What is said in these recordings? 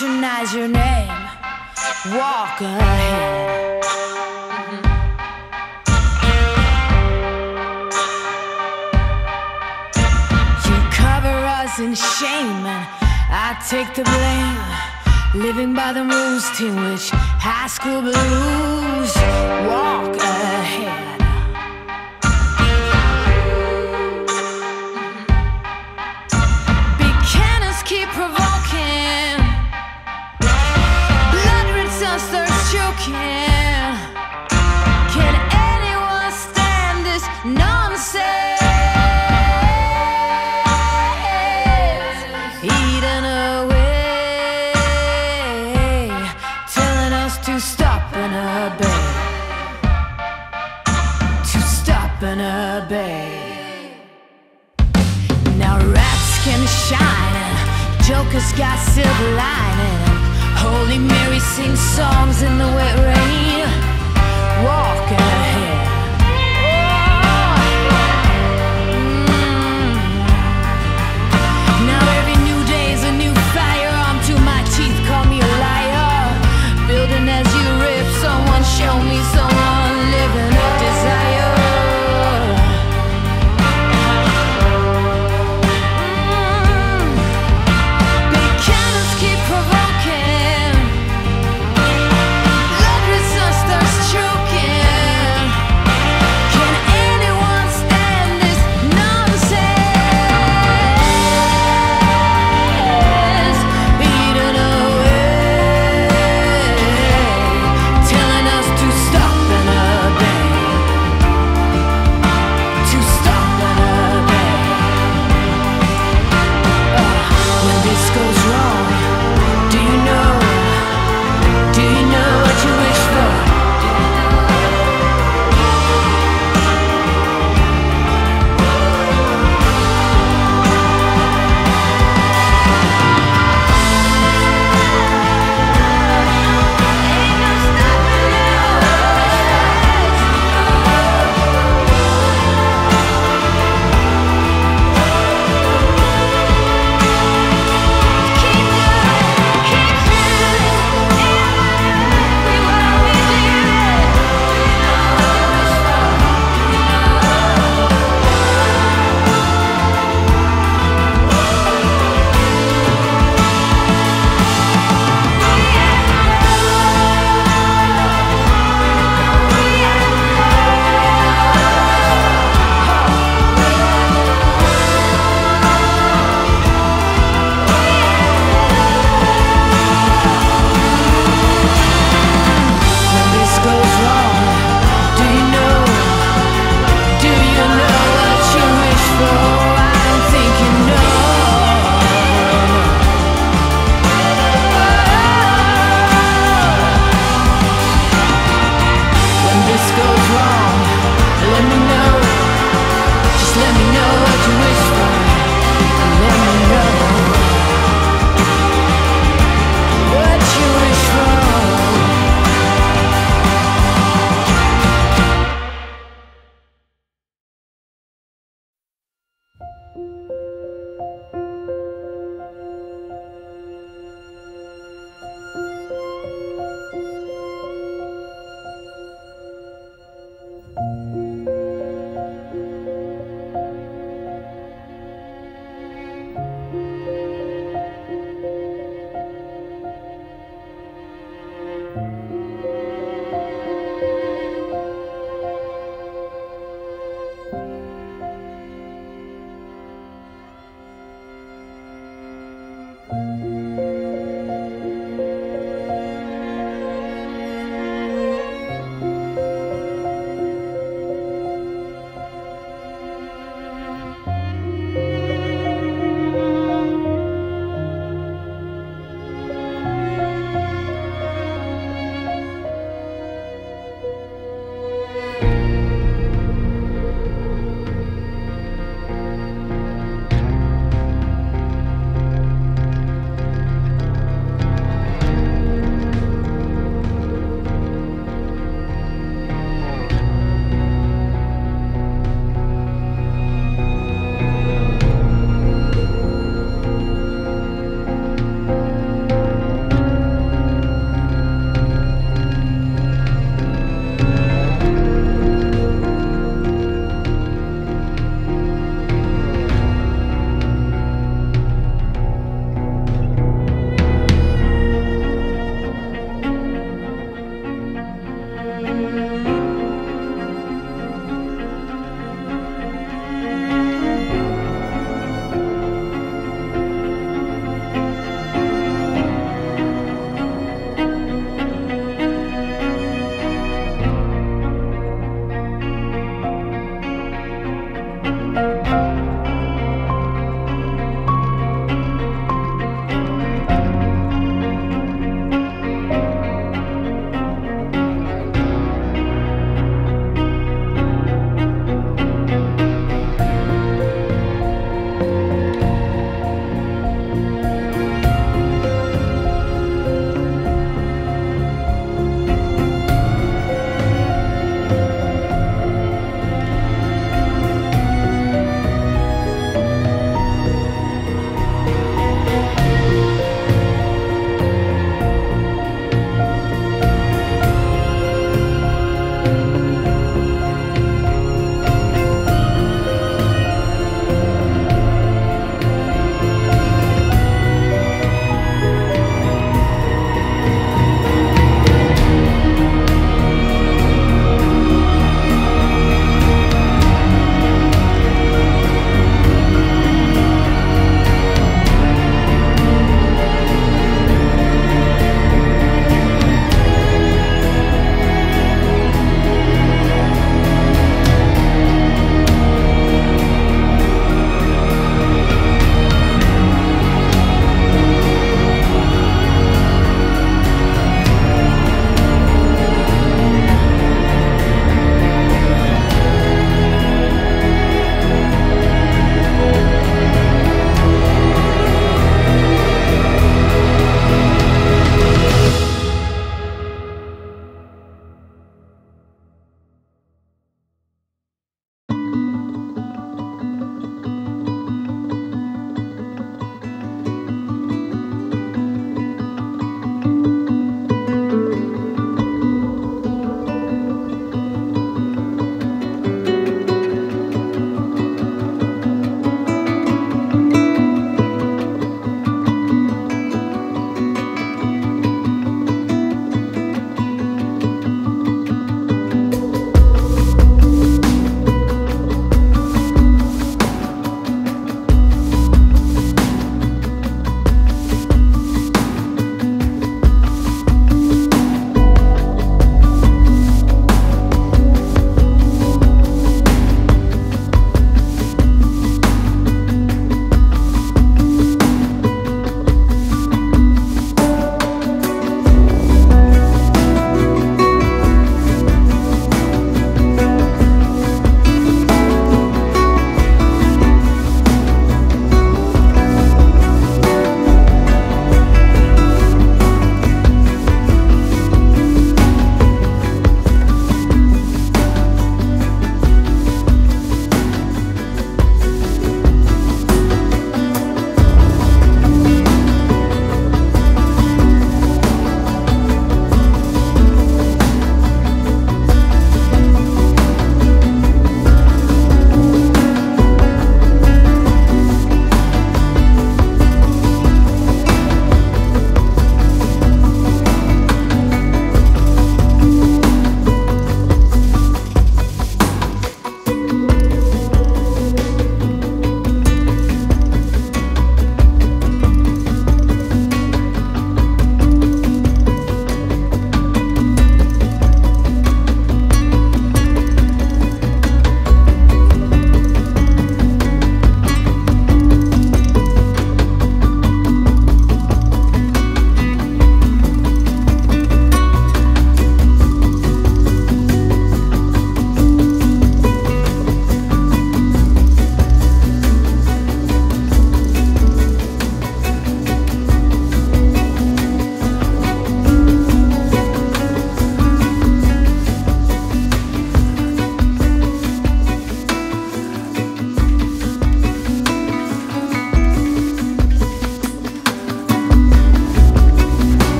patronize your name. Walk ahead. You cover us in shame, and I take the blame. Living by the rules to which high school blues walk ahead. Got silver lining. Holy Mary sings songs in the wet rain.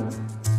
Bye.